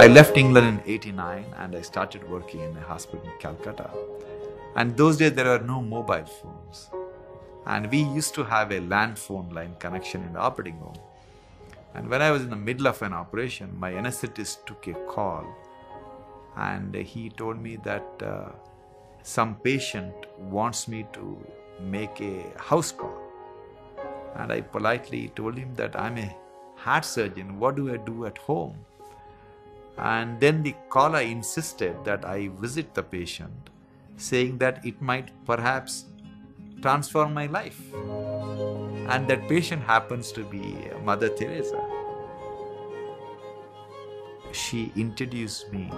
I left England in 89 and I started working in a hospital in Calcutta. And those days there were no mobile phones. And we used to have a land phone line connection in the operating room. And when I was in the middle of an operation, my anesthetist took a call and he told me that uh, some patient wants me to make a house call. And I politely told him that I'm a heart surgeon, what do I do at home? And then the caller insisted that I visit the patient, saying that it might perhaps transform my life. And that patient happens to be Mother Teresa. She introduced me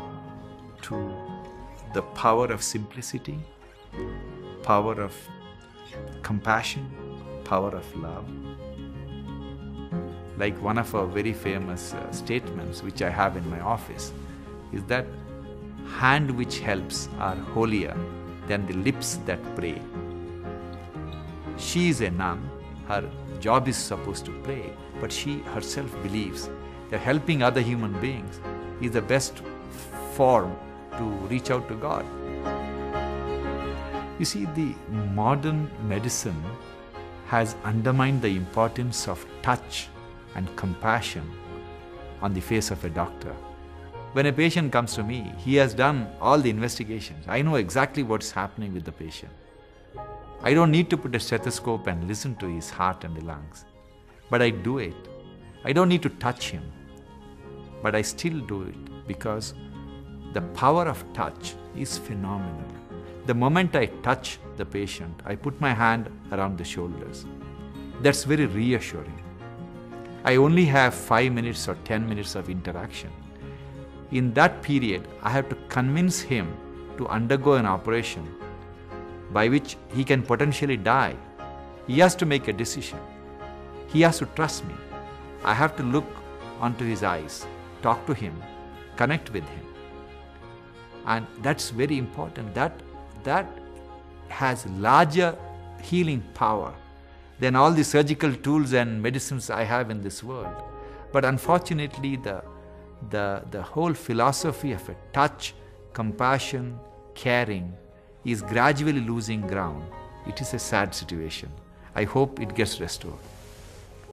to the power of simplicity, power of compassion, power of love like one of our very famous uh, statements, which I have in my office, is that hand which helps are holier than the lips that pray. She is a nun, her job is supposed to pray, but she herself believes that helping other human beings is the best form to reach out to God. You see, the modern medicine has undermined the importance of touch and compassion on the face of a doctor. When a patient comes to me, he has done all the investigations. I know exactly what's happening with the patient. I don't need to put a stethoscope and listen to his heart and the lungs. But I do it. I don't need to touch him. But I still do it because the power of touch is phenomenal. The moment I touch the patient, I put my hand around the shoulders. That's very reassuring. I only have 5 minutes or 10 minutes of interaction. In that period, I have to convince him to undergo an operation by which he can potentially die. He has to make a decision. He has to trust me. I have to look onto his eyes, talk to him, connect with him. And that's very important. That, that has larger healing power than all the surgical tools and medicines I have in this world. But unfortunately, the, the, the whole philosophy of a touch, compassion, caring is gradually losing ground. It is a sad situation. I hope it gets restored.